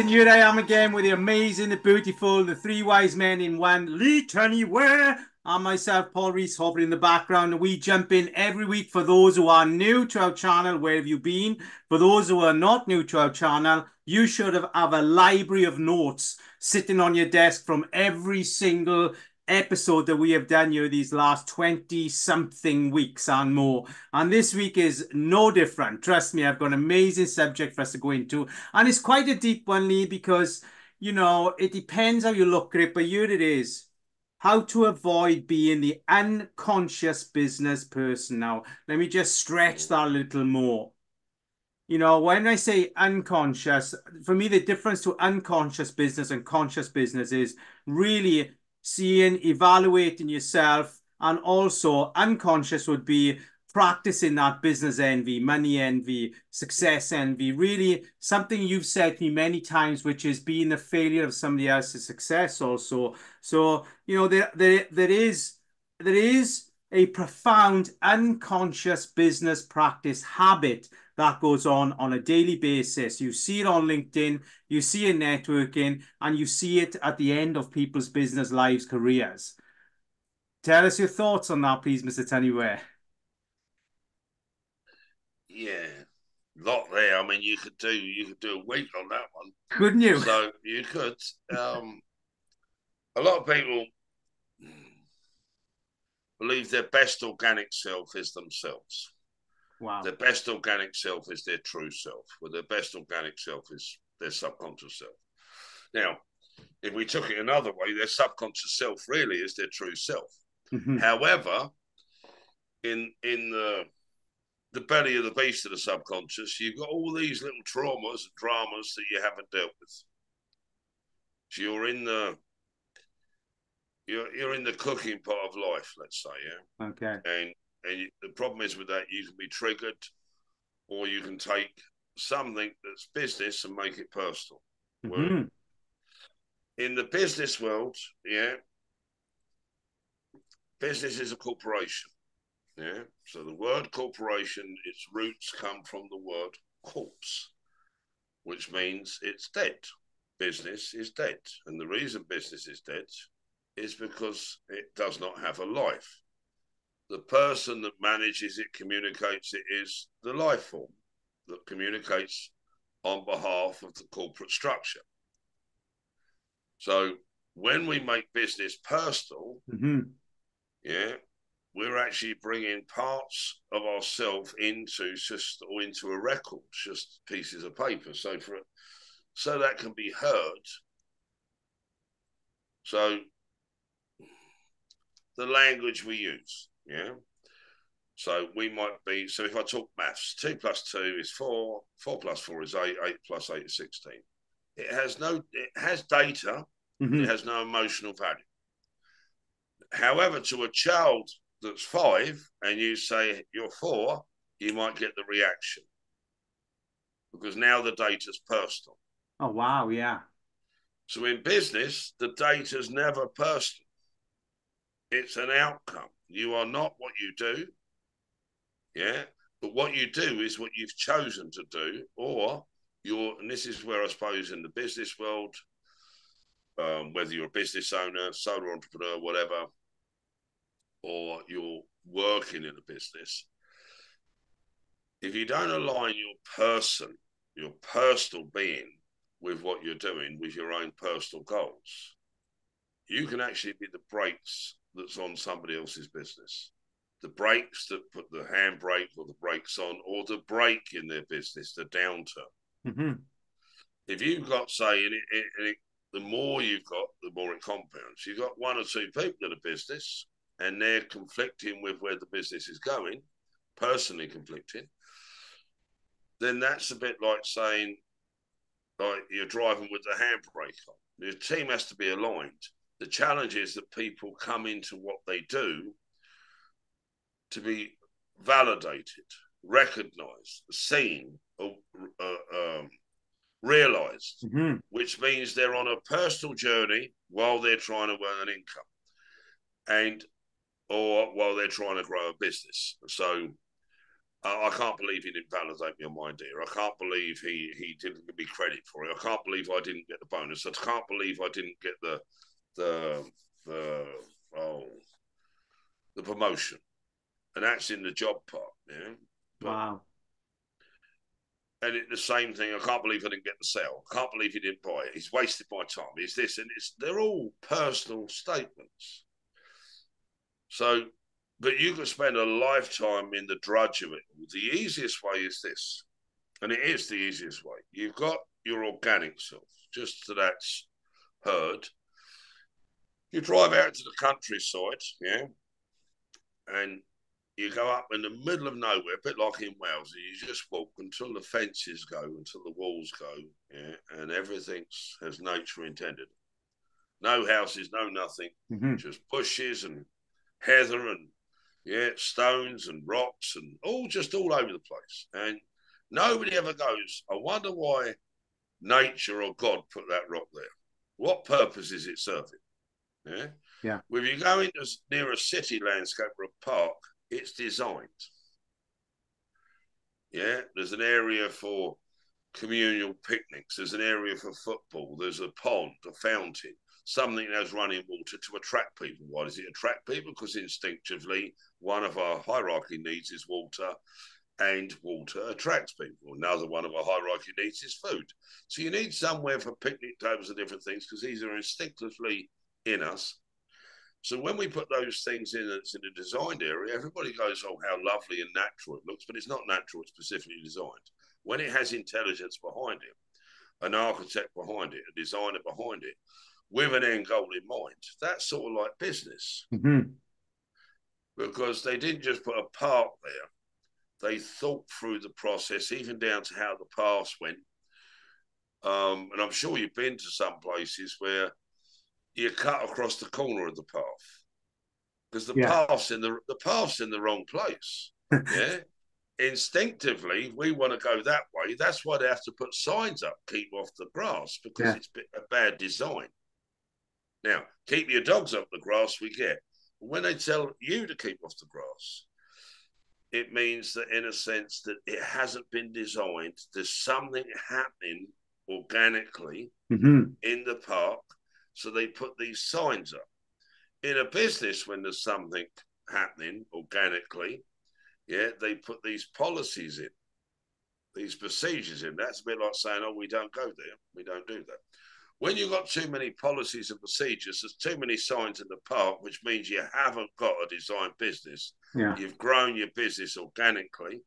and here I am again with the amazing, the beautiful, the three wise men in one, Lee Tenney Ware, and myself, Paul Rees, hovering in the background. We jump in every week for those who are new to our channel. Where have you been? For those who are not new to our channel, you should have, have a library of notes sitting on your desk from every single episode that we have done here these last 20 something weeks and more. And this week is no different. Trust me, I've got an amazing subject for us to go into. And it's quite a deep one, Lee, because, you know, it depends how you look at it, but here it is. How to avoid being the unconscious business person. Now, let me just stretch that a little more. You know, when I say unconscious, for me, the difference to unconscious business and conscious business is really seeing, evaluating yourself, and also unconscious would be practicing that business envy, money envy, success envy. Really, something you've said to me many times, which is being the failure of somebody else's success. Also, so you know there there there is there is a profound unconscious business practice habit that goes on on a daily basis. You see it on LinkedIn, you see it networking, and you see it at the end of people's business lives, careers. Tell us your thoughts on that, please, Mr. Tenney Ware. Yeah, lot there. I mean, you could do you could do a week on that one, couldn't you? So you could. Um, a lot of people believe their best organic self is themselves. Wow. Their best organic self is their true self, where their best organic self is their subconscious self. Now, if we took it another way, their subconscious self really is their true self. Mm-hmm. However, in in the the belly of the beast of the subconscious, you've got all these little traumas and dramas that you haven't dealt with. So you're in the you're you're in the cooking part of life, let's say, yeah. Okay. And and you, the problem is with that, you can be triggered, or you can take something that's business and make it personal. Mm-hmm. In the business world, yeah, business is a corporation. Yeah. So the word corporation, its roots come from the word corpse, which means it's dead. Business is dead. And the reason business is dead is because it does not have a life the person that manages it, communicates it, is the life form that communicates on behalf of the corporate structure. So when we make business personal, mm-hmm. yeah, we're actually bringing parts of ourselves into just or into a record, just pieces of paper. So for so that can be heard. So the language we use. Yeah. So we might be, so if I talk maths, two plus two is four, four plus four is eight, eight plus eight is 16. It has no, it has data, mm-hmm. it has no emotional value. However, to a child that's five and you say you're four, you might get the reaction because now the data's personal. Oh, wow. Yeah. So in business, the data's never personal, it's an outcome. You are not what you do. Yeah. But what you do is what you've chosen to do, or you're, and this is where I suppose in the business world, um, whether you're a business owner, solo entrepreneur, whatever, or you're working in a business, if you don't align your person, your personal being with what you're doing, with your own personal goals, you can actually be the brakes that's on somebody else's business. The brakes that put the handbrake or the brakes on, or the brake in their business, the downturn. Mm-hmm. If you've got, say, and it, it, it, the more you've got, the more it compounds. You've got one or two people in a business, and they're conflicting with where the business is going, personally conflicting. Then that's a bit like saying, like you're driving with the handbrake on. Your team has to be aligned the challenge is that people come into what they do to be validated, recognized, seen, or uh, um, realized, mm-hmm. which means they're on a personal journey while they're trying to earn an income and or while they're trying to grow a business. So I, I can't believe he didn't validate me on my idea. I can't believe he he didn't give me credit for it. I can't believe I didn't get the bonus. I can't believe I didn't get the the the oh the promotion, and that's in the job part. Yeah. But, wow. And it, the same thing. I can't believe I didn't get the sale. I can't believe he didn't buy it. He's wasted my time. Is this and it's they're all personal statements. So but you can spend a lifetime in the drudge of it. The easiest way is this, and it is the easiest way. You've got your organic self, just so that's heard. You drive out to the countryside, yeah, and you go up in the middle of nowhere, a bit like in Wales, and you just walk until the fences go, until the walls go, yeah, and everything's as nature intended. No houses, no nothing, mm-hmm. just bushes and heather and yeah, stones and rocks and all just all over the place. And nobody ever goes, I wonder why nature or God put that rock there. What purpose is it serving? Yeah. Yeah. When you go into near a city landscape or a park, it's designed. Yeah. There's an area for communal picnics. There's an area for football. There's a pond, a fountain something that has running water to attract people. Why does it attract people? Because instinctively, one of our hierarchy needs is water, and water attracts people. Another one of our hierarchy needs is food. So you need somewhere for picnic tables and different things because these are instinctively in us. So when we put those things in, it's in a designed area, everybody goes, "Oh, how lovely and natural it looks," but it's not natural; it's specifically designed. When it has intelligence behind it, an architect behind it, a designer behind it, with an end goal in mind. That's sort of like business. Mm-hmm. Because they didn't just put a park there, they thought through the process, even down to how the paths went. Um, and I'm sure you've been to some places where you cut across the corner of the path because the yeah. path's in the the path's in the wrong place. yeah. Instinctively, we want to go that way. That's why they have to put signs up, keep off the grass, because yeah. it's a bad design. Now, keep your dogs off the grass, we get. When they tell you to keep off the grass, it means that, in a sense, that it hasn't been designed. There's something happening organically mm-hmm. in the park. So they put these signs up. In a business, when there's something happening organically, yeah, they put these policies in, these procedures in. That's a bit like saying, oh, we don't go there. We don't do that when you've got too many policies and procedures, there's too many signs in the park, which means you haven't got a design business. Yeah. You've grown your business organically.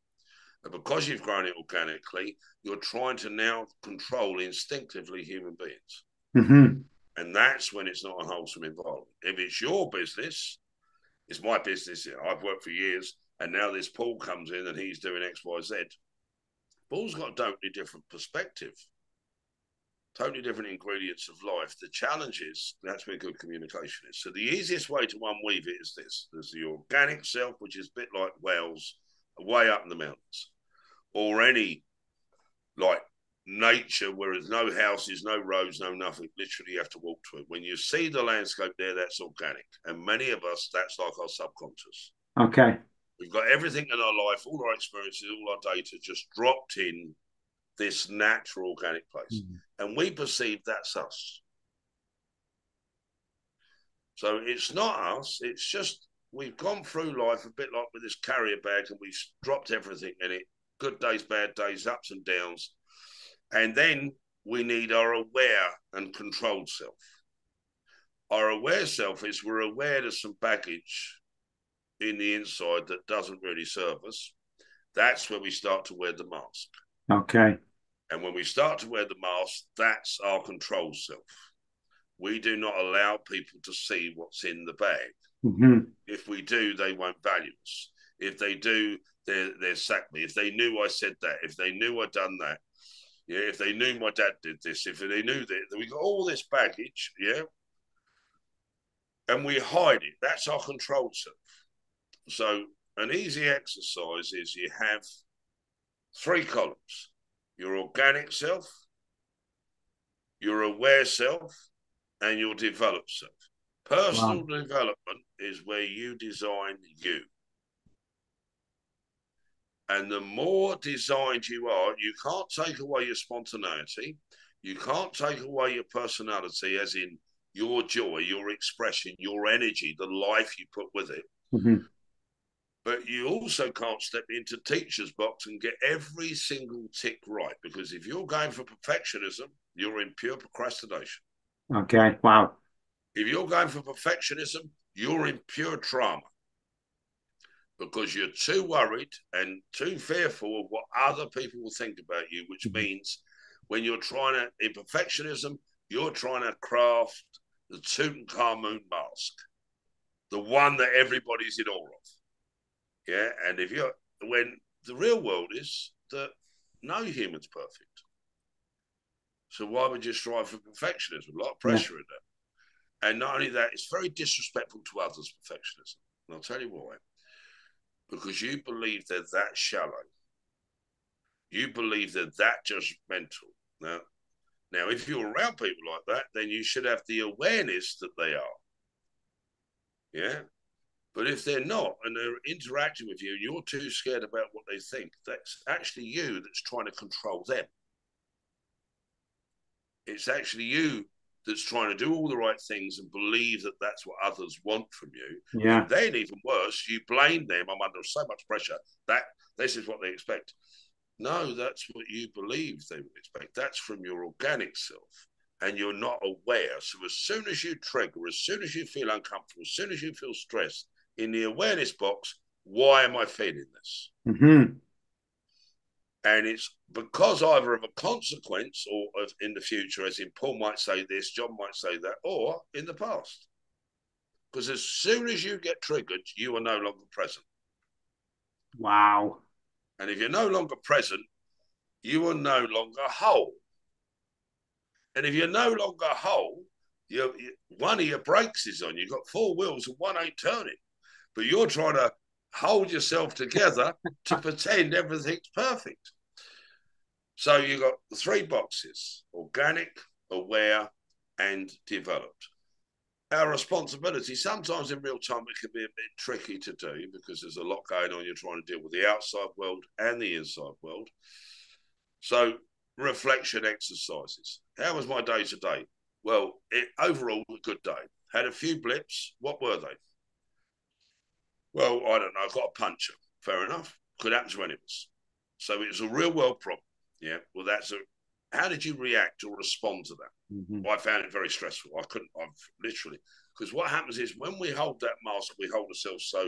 And because you've grown it organically, you're trying to now control instinctively human beings. Mm-hmm. And that's when it's not a wholesome environment. If it's your business, it's my business. I've worked for years, and now this Paul comes in and he's doing X, Y, Z. Paul's got a totally different perspective totally different ingredients of life. The challenge is that's where good communication is. So the easiest way to unweave it is this: there's the organic self, which is a bit like Wales, way up in the mountains, or any like nature where there's no houses, no roads, no nothing. Literally, you have to walk to it. When you see the landscape there, that's organic, and many of us, that's like our subconscious. Okay. We've got everything in our life, all our experiences, all our data just dropped in this natural organic place. Mm. And we perceive that's us. So it's not us, it's just we've gone through life a bit like with this carrier bag and we've dropped everything in it good days, bad days, ups and downs. And then we need our aware and controlled self. Our aware self is we're aware there's some baggage in the inside that doesn't really serve us. That's where we start to wear the mask. Okay. And when we start to wear the mask, that's our control self. We do not allow people to see what's in the bag. Mm-hmm. If we do, they won't value us. If they do, they they sack me. If they knew I said that, if they knew I'd done that, yeah, if they knew my dad did this, if they knew that, we got all this baggage, yeah, and we hide it. That's our control self. So an easy exercise is you have three columns your organic self, your aware self, and your developed self. Personal wow. development is where you design you. And the more designed you are, you can't take away your spontaneity. You can't take away your personality, as in your joy, your expression, your energy, the life you put with it. Mm-hmm. But you also can't step into teacher's box and get every single tick right because if you're going for perfectionism, you're in pure procrastination. Okay. Wow. If you're going for perfectionism, you're in pure trauma because you're too worried and too fearful of what other people will think about you, which mm-hmm. means when you're trying to, in perfectionism, you're trying to craft the Tutankhamun mask, the one that everybody's in awe of. Yeah. And if you're, when the real world is that no human's perfect. So why would you strive for perfectionism? A lot of pressure yeah. in that. And not only that, it's very disrespectful to others, perfectionism. And I'll tell you why. Because you believe they're that shallow. You believe they're that judgmental. Now, now, if you're around people like that, then you should have the awareness that they are. Yeah. But if they're not and they're interacting with you and you're too scared about what they think, that's actually you that's trying to control them. It's actually you that's trying to do all the right things and believe that that's what others want from you. Yeah. And then even worse, you blame them. I'm under so much pressure that this is what they expect. No, that's what you believe they would expect. That's from your organic self. And you're not aware. So as soon as you trigger, as soon as you feel uncomfortable, as soon as you feel stressed, in the awareness box, why am I feeling this? Mm-hmm. And it's because either of a consequence or of in the future, as in Paul might say this, John might say that, or in the past. Because as soon as you get triggered, you are no longer present. Wow. And if you're no longer present, you are no longer whole. And if you're no longer whole, you, one of your brakes is on. You've got four wheels and one ain't turning. But you're trying to hold yourself together to pretend everything's perfect. So you've got three boxes organic, aware, and developed. Our responsibility, sometimes in real time, it can be a bit tricky to do because there's a lot going on. You're trying to deal with the outside world and the inside world. So, reflection exercises. How was my day today? Well, it, overall, a good day. Had a few blips. What were they? Well, I don't know. I've got a puncher. Fair enough. Could happen to any of us. So it's a real world problem. Yeah. Well, that's a. How did you react or respond to that? Mm-hmm. Well, I found it very stressful. I couldn't. I've literally because what happens is when we hold that mask, we hold ourselves so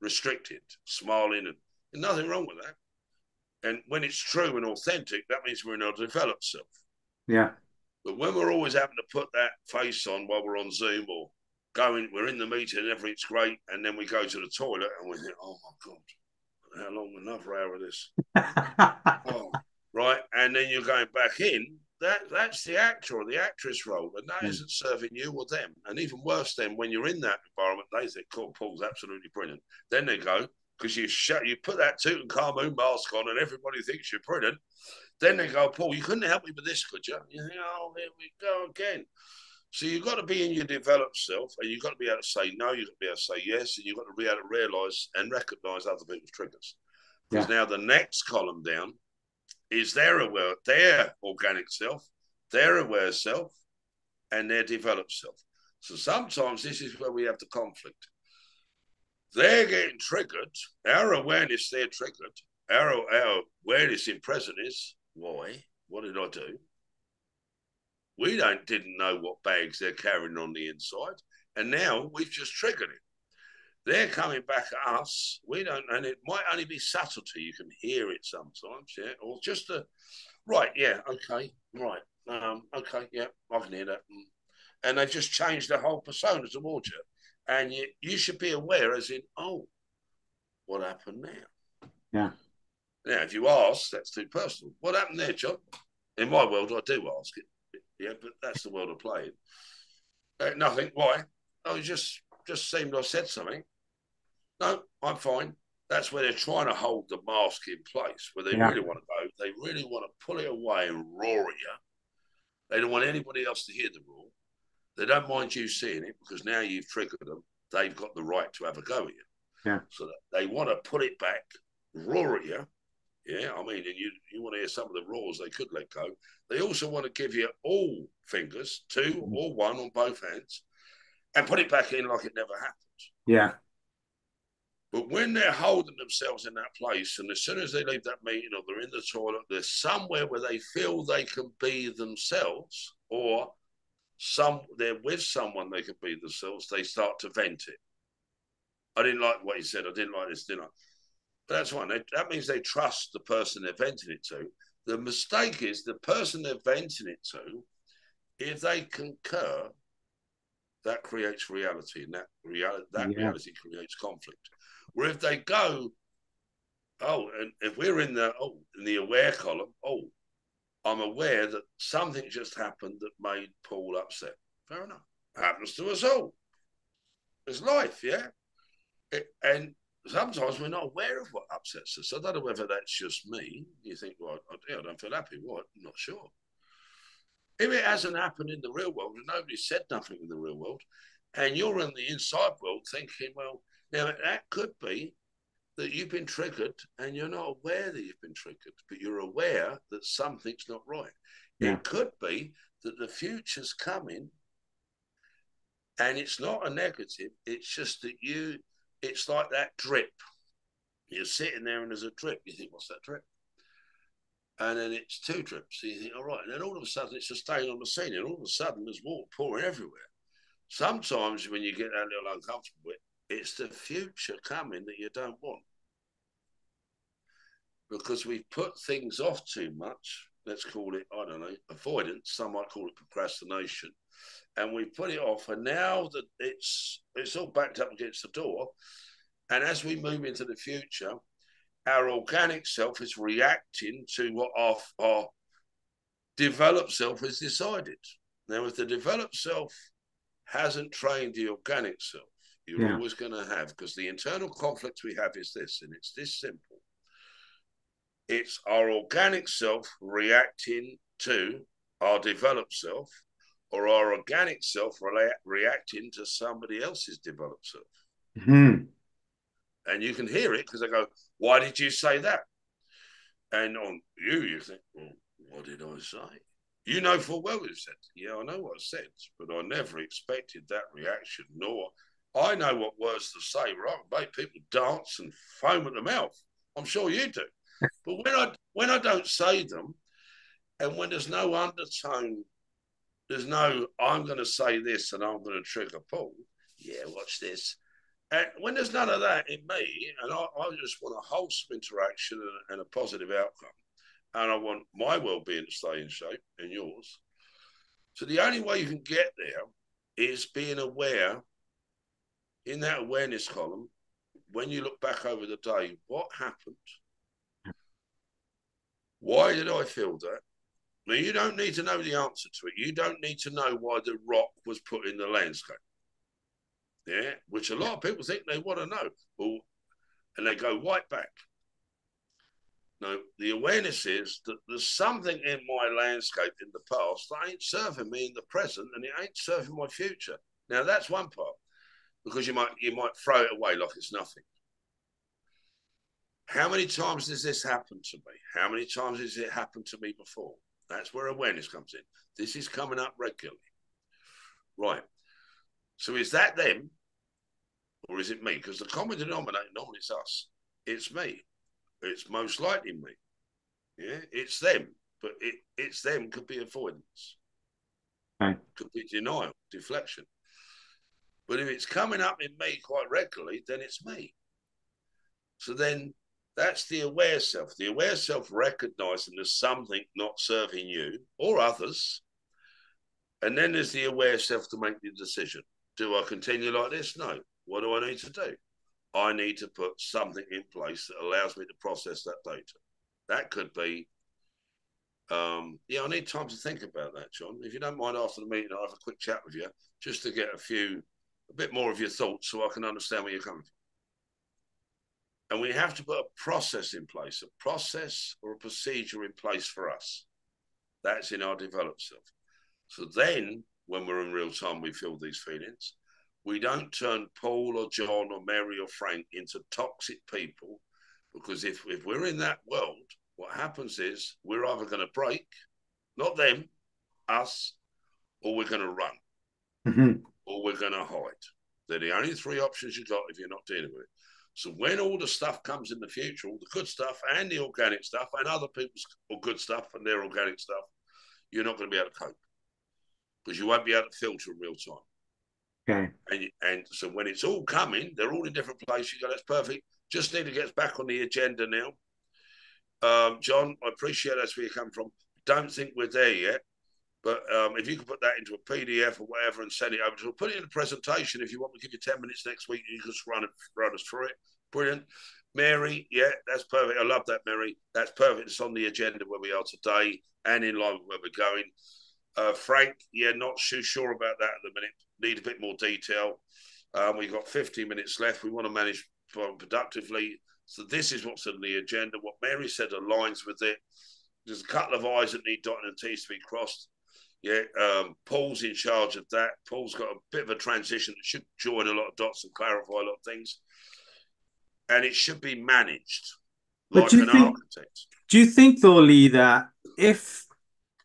restricted, smiling, and, and nothing wrong with that. And when it's true and authentic, that means we're in our developed self. Yeah. But when we're always having to put that face on while we're on Zoom or going, we're in the meeting and everything's great, and then we go to the toilet and we think, oh my god, how long another hour of this? oh, right, and then you're going back in. That that's the actor or the actress role, and that mm. not serving you or them. And even worse, then when you're in that environment, they think, "Cool, Paul's absolutely brilliant." Then they go because you shut, you put that Tutankhamun mask on, and everybody thinks you're brilliant. Then they go, "Paul, you couldn't help me with this, could you?" You think, "Oh, here we go again." So you've got to be in your developed self, and you've got to be able to say no. You've got to be able to say yes, and you've got to be able to realise and recognise other people's triggers. Because yeah. now the next column down is their aware, their organic self, their aware self, and their developed self. So sometimes this is where we have the conflict. They're getting triggered. Our awareness, they're triggered. Our, our awareness in present is why? What did I do? We don't didn't know what bags they're carrying on the inside, and now we've just triggered it. They're coming back at us. We don't, and it might only be subtlety. You can hear it sometimes, yeah, or just a right, yeah, okay, right, um, okay, yeah, I can hear that, mm. and they've just changed the whole persona towards you, and you you should be aware, as in, oh, what happened now? Yeah. Now, if you ask, that's too personal. What happened there, John? In my world, I do ask it. Yeah, but that's the world of playing. Uh, nothing. Why? Oh, it just just seemed I said something. No, I'm fine. That's where they're trying to hold the mask in place, where they yeah. really want to go. They really want to pull it away and roar at you. They don't want anybody else to hear the roar. They don't mind you seeing it because now you've triggered them. They've got the right to have a go at you. Yeah. So they want to put it back roar at you. Yeah, I mean, and you you want to hear some of the roars they could let go. They also want to give you all fingers, 2 mm-hmm. or one on both hands, and put it back in like it never happened. Yeah. But when they're holding themselves in that place, and as soon as they leave that meeting or they're in the toilet, they're somewhere where they feel they can be themselves, or some they're with someone they can be themselves, they start to vent it. I didn't like what he said. I didn't like this, dinner. That's one. That means they trust the person they're venting it to. The mistake is the person they're venting it to, if they concur, that creates reality, and that reality that yeah. reality creates conflict. Where if they go, oh, and if we're in the oh in the aware column, oh, I'm aware that something just happened that made Paul upset. Fair enough. Happens to us all. It's life, yeah. It, and sometimes we're not aware of what upsets us. I don't know whether that's just me. You think, well, I, I don't feel happy. What? I'm not sure. If it hasn't happened in the real world and nobody said nothing in the real world, and you're in the inside world thinking, well, now, that could be that you've been triggered and you're not aware that you've been triggered, but you're aware that something's not right. Yeah. It could be that the future's coming and it's not a negative, it's just that you, it's like that drip. You're sitting there and there's a drip. You think, what's that drip? And then it's two drips. You think, all right. And then all of a sudden it's a stain on the scene, and all of a sudden there's water pouring everywhere. Sometimes when you get that little uncomfortable, it's the future coming that you don't want. Because we've put things off too much. Let's call it, I don't know, avoidance. Some might call it procrastination. And we put it off. And now that it's it's all backed up against the door. And as we move into the future, our organic self is reacting to what our, our developed self has decided. Now, if the developed self hasn't trained the organic self, you're yeah. always going to have because the internal conflict we have is this, and it's this simple. It's our organic self reacting to our developed self, or our organic self reacting to somebody else's developed self. Mm-hmm. And you can hear it because they go, Why did you say that? And on you, you think, Well, what did I say? You know full well what you said, Yeah, I know what I said, but I never expected that reaction, nor I know what words to say, right? Make people dance and foam at the mouth. I'm sure you do. but when I when I don't say them, and when there's no undertone, there's no I'm going to say this and I'm going to trigger Paul. Yeah, watch this. And when there's none of that in me, and I, I just want a wholesome interaction and, and a positive outcome, and I want my well-being to stay in shape and yours. So the only way you can get there is being aware in that awareness column, when you look back over the day, what happened? Why did I feel that? Now, you don't need to know the answer to it. You don't need to know why the rock was put in the landscape. Yeah, which a lot of people think they want to know. Well, and they go right back. No, the awareness is that there's something in my landscape in the past that ain't serving me in the present and it ain't serving my future. Now, that's one part because you might you might throw it away like it's nothing. How many times does this happen to me? How many times has it happened to me before? That's where awareness comes in. This is coming up regularly. Right. So is that them or is it me? Because the common denominator normally is us. It's me. It's most likely me. Yeah, it's them. But it, it's them could be avoidance. Right. Could be denial, deflection. But if it's coming up in me quite regularly, then it's me. So then that's the aware self. The aware self recognizing there's something not serving you or others. And then there's the aware self to make the decision. Do I continue like this? No. What do I need to do? I need to put something in place that allows me to process that data. That could be, um, yeah, I need time to think about that, John. If you don't mind, after the meeting, I'll have a quick chat with you just to get a few a bit more of your thoughts so I can understand where you're coming from. And we have to put a process in place, a process or a procedure in place for us. That's in our developed self. So then, when we're in real time, we feel these feelings. We don't turn Paul or John or Mary or Frank into toxic people Because if, if we're in that world, what happens is we're either going to break, not them, us, or we're going to run, mm-hmm. or we're going to hide. They're the only three options you've got if you're not dealing with it. So when all the stuff comes in the future, all the good stuff and the organic stuff and other people's good stuff and their organic stuff, you're not going to be able to cope because you won't be able to filter in real time. Okay. And and so when it's all coming, they're all in different places. You go, that's perfect. Just need to get back on the agenda now. Um, John, I appreciate that's where you come from. Don't think we're there yet. But um, if you could put that into a PDF or whatever and send it over to, put it in a presentation. If you want to give you ten minutes next week, you can just run run us through it. Brilliant, Mary. Yeah, that's perfect. I love that, Mary. That's perfect. It's on the agenda where we are today and in line with where we're going. Uh, Frank, yeah, not too sure about that at the minute. Need a bit more detail. Um, we've got 15 minutes left. We want to manage productively. So this is what's on the agenda. What Mary said aligns with it. There's a couple of I's that need dotting and T's to be crossed. Yeah, um, Paul's in charge of that. Paul's got a bit of a transition that should join a lot of dots and clarify a lot of things. And it should be managed like an think, architect. Do you think though, Lee, that if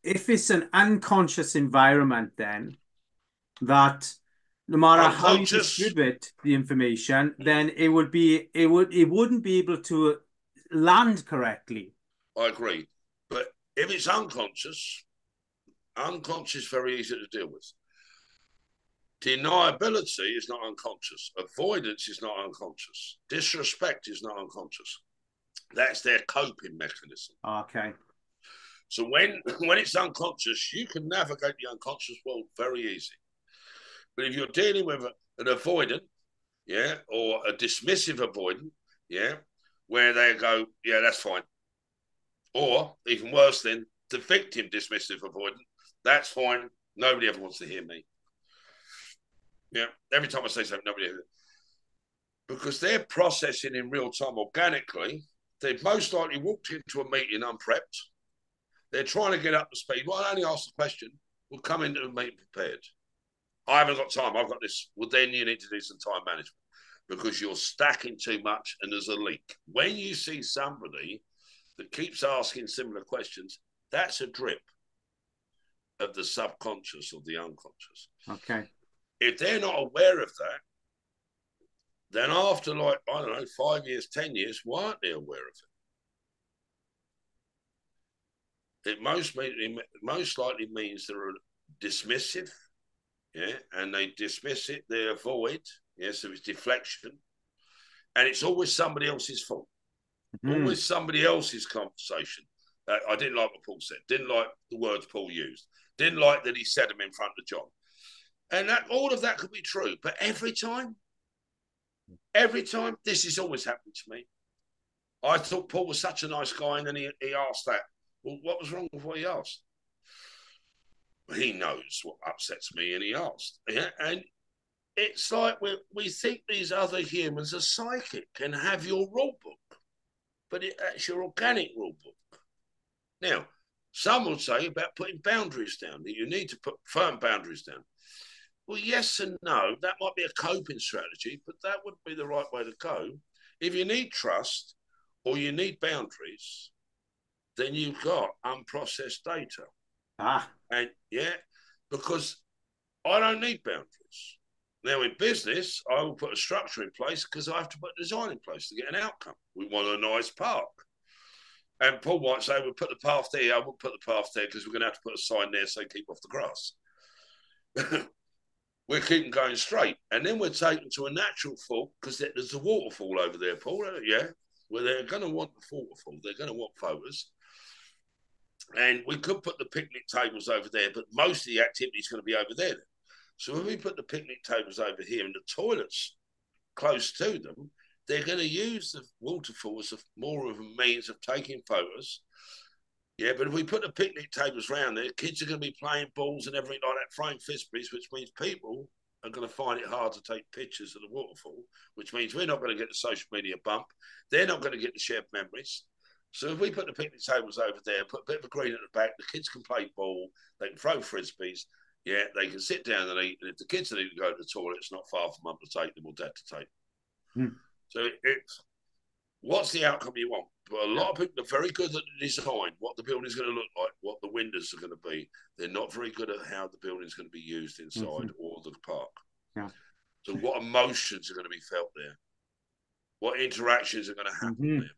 if it's an unconscious environment then that no matter how you distribute the information, then it would be it would it wouldn't be able to land correctly. I agree. But if it's unconscious, Unconscious very easy to deal with. Deniability is not unconscious. Avoidance is not unconscious. Disrespect is not unconscious. That's their coping mechanism. Okay. So when when it's unconscious, you can navigate the unconscious world very easy. But if you're dealing with an avoidant, yeah, or a dismissive avoidant, yeah, where they go, yeah, that's fine. Or even worse than the victim dismissive avoidant, that's fine. Nobody ever wants to hear me. Yeah. Every time I say something, nobody ever. Because they're processing in real time organically. They've most likely walked into a meeting unprepped. They're trying to get up to speed. Well, I only ask the question. We'll come into the meeting prepared. I haven't got time. I've got this. Well, then you need to do some time management because you're stacking too much and there's a leak. When you see somebody that keeps asking similar questions, that's a drip of the subconscious or the unconscious. Okay. If they're not aware of that, then after like, I don't know, five years, 10 years, why aren't they aware of it? It most, it most likely means they're dismissive, yeah, and they dismiss it, they avoid, yeah, so it's deflection. And it's always somebody else's fault, mm-hmm. always somebody else's conversation. Uh, I didn't like what Paul said, didn't like the words Paul used. Didn't like that he said them in front of John. And that all of that could be true. But every time, every time, this has always happened to me. I thought Paul was such a nice guy, and then he, he asked that. Well, what was wrong with what he asked? He knows what upsets me, and he asked. Yeah, and it's like we we think these other humans are psychic and have your rule book, but it, your organic rule book. Now, some would say about putting boundaries down, that you need to put firm boundaries down. Well, yes and no. That might be a coping strategy, but that wouldn't be the right way to go. If you need trust or you need boundaries, then you've got unprocessed data. Ah. And yeah, because I don't need boundaries. Now, in business, I will put a structure in place because I have to put design in place to get an outcome. We want a nice park. And Paul might say, we'll put the path there. I won't put the path there because we're going to have to put a sign there saying keep off the grass. we're keeping going straight. And then we're taken to a natural fall because there's a waterfall over there, Paul. Eh? Yeah. Where they're going to want the waterfall. They're going to want photos. And we could put the picnic tables over there, but most of the activity is going to be over there. So when we put the picnic tables over here and the toilets close to them, they're going to use the waterfall as a, more of a means of taking photos. Yeah, but if we put the picnic tables around there, kids are going to be playing balls and everything like that, throwing frisbees, which means people are going to find it hard to take pictures of the waterfall, which means we're not going to get the social media bump. They're not going to get the shared memories. So if we put the picnic tables over there, put a bit of a green at the back, the kids can play ball, they can throw frisbees, yeah, they can sit down and eat. And if the kids need to go to the toilet, it's not far for mum to take them or dad to take. Hmm. So it's what's the outcome you want? But a lot of people are very good at the design, what the building's going to look like, what the windows are going to be. They're not very good at how the building's going to be used inside mm-hmm. or the park. Yeah. So, what emotions are going to be felt there? What interactions are going to happen mm-hmm. there?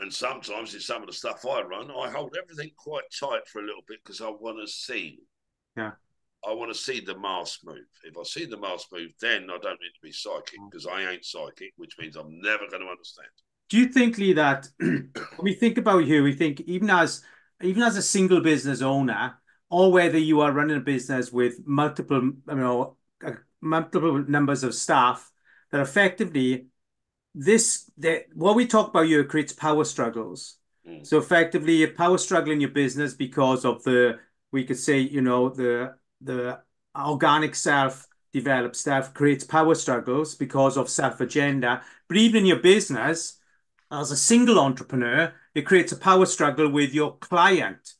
And sometimes in some of the stuff I run, I hold everything quite tight for a little bit because I want to see. Yeah. I want to see the mask move. If I see the mask move, then I don't need to be psychic because mm. I ain't psychic, which means I'm never going to understand. Do you think, Lee, that when we think about you, we think even as even as a single business owner, or whether you are running a business with multiple, you know, uh, multiple numbers of staff, that effectively this that what we talk about here creates power struggles. Mm. So effectively, a power struggle in your business because of the we could say you know the the organic self developed self creates power struggles because of self agenda. But even in your business, as a single entrepreneur, it creates a power struggle with your client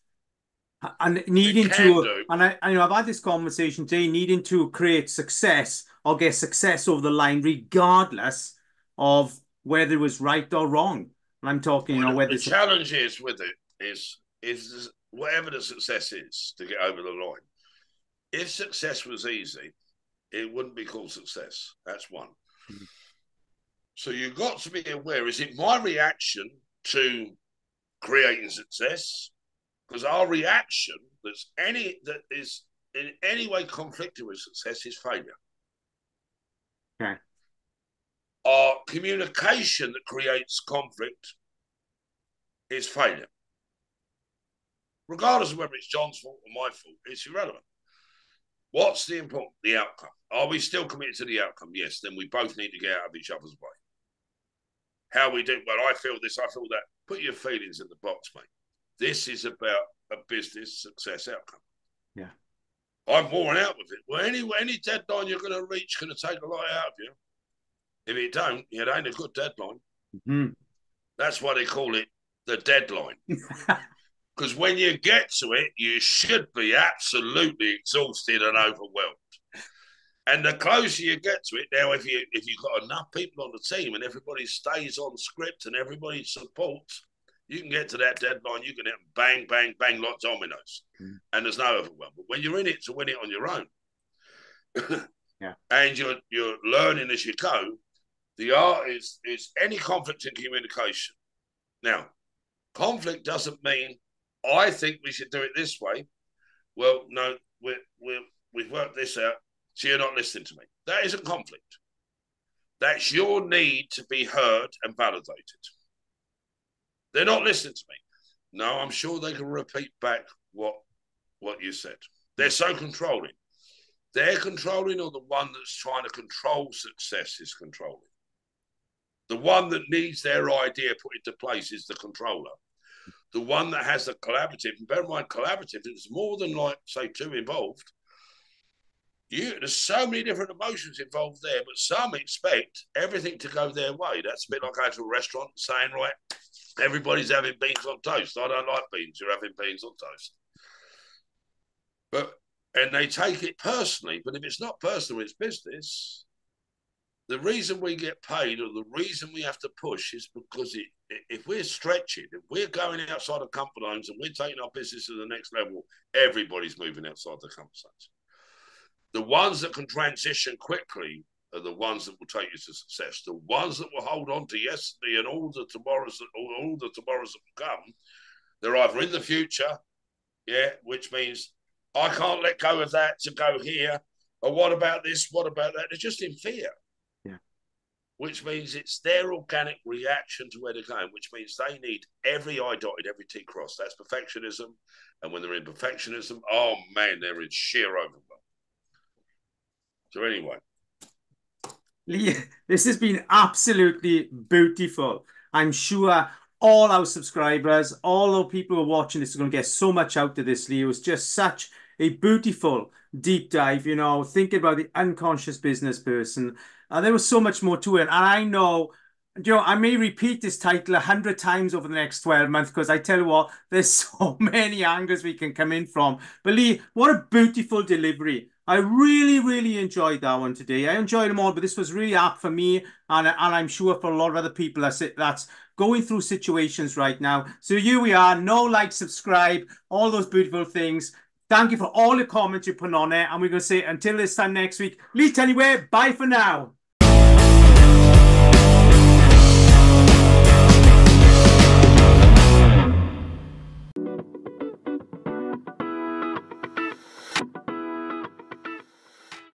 and needing to do. and I, I you know I've had this conversation today needing to create success or get success over the line regardless of whether it was right or wrong. And I'm talking, you know, whether the challenge is with it is is whatever the success is to get over the line. If success was easy, it wouldn't be called success. That's one. Mm-hmm. So you've got to be aware: is it my reaction to creating success? Because our reaction that's any that is in any way conflicting with success is failure. Okay our communication that creates conflict is failure. Regardless of whether it's John's fault or my fault, it's irrelevant. What's the important? The outcome. Are we still committed to the outcome? Yes. Then we both need to get out of each other's way. How we do, well, I feel this, I feel that. Put your feelings in the box, mate. This is about a business success outcome. Yeah. I'm worn out with it. Well, any any deadline you're going to reach going to take a lot out of you. If you don't, it ain't a good deadline. Mm-hmm. That's why they call it the deadline. Because when you get to it, you should be absolutely exhausted and overwhelmed. And the closer you get to it, now if you if you've got enough people on the team and everybody stays on script and everybody supports, you can get to that deadline. You can hit bang, bang, bang, like dominoes, mm. and there's no overwhelm. But when you're in it to win it on your own, yeah, and you're you're learning as you go, the art is is any conflict in communication. Now, conflict doesn't mean I think we should do it this way. Well, no, we we we've worked this out, so you're not listening to me. That isn't conflict. That's your need to be heard and validated. They're not listening to me. No, I'm sure they can repeat back what what you said. They're so controlling. They're controlling, or the one that's trying to control success is controlling. The one that needs their idea put into place is the controller. The one that has the collaborative, and bear in mind, collaborative it's more than like, say, two involved. You, there's so many different emotions involved there, but some expect everything to go their way. That's a bit like going to a restaurant and saying, right, everybody's having beans on toast. I don't like beans. You're having beans on toast. But and they take it personally. But if it's not personal, it's business the reason we get paid or the reason we have to push is because it, if we're stretching, if we're going outside of comfort zones and we're taking our business to the next level, everybody's moving outside the comfort zones. The ones that can transition quickly are the ones that will take you to success. The ones that will hold on to yesterday and all the tomorrows, all, all the tomorrows that will come, they're either in the future, yeah, which means I can't let go of that to go here. Or what about this? What about that? They're just in fear which means it's their organic reaction to where they're going, which means they need every I dotted, every T crossed. That's perfectionism. And when they're in perfectionism, oh man, they're in sheer overwhelm. So, anyway. Lee, this has been absolutely beautiful. I'm sure all our subscribers, all our people who are watching this are going to get so much out of this, Lee. It was just such a beautiful deep dive, you know, thinking about the unconscious business person uh, there was so much more to it. And I know, you know, I may repeat this title a hundred times over the next 12 months because I tell you what, there's so many angles we can come in from. But Lee, what a beautiful delivery I really, really enjoyed that one today. I enjoyed them all, but this was really apt for me, and, and I'm sure for a lot of other people that's that's going through situations right now. So here we are. No like, subscribe, all those beautiful things. Thank you for all the comments you put on it, and we're going to say until this time next week. Leech anyway. Bye for now.